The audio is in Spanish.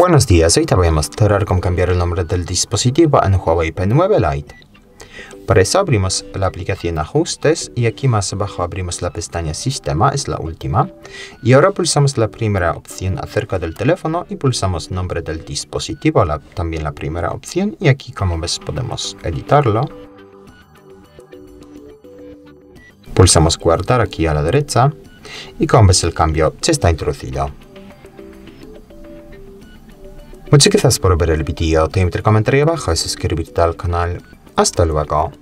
Buenos días, hoy te voy a mostrar cómo cambiar el nombre del dispositivo en Huawei P9 Lite. Para eso abrimos la aplicación Ajustes y aquí más abajo abrimos la pestaña Sistema, es la última. Y ahora pulsamos la primera opción acerca del teléfono y pulsamos nombre del dispositivo, también la primera opción. Y aquí como ves podemos editarlo. Pulsamos guardar aquí a la derecha y como ves el cambio se está introducido. Muchas gracias por ver el vídeo, te invito a comentar abajo y suscribirte al canal. Hasta luego.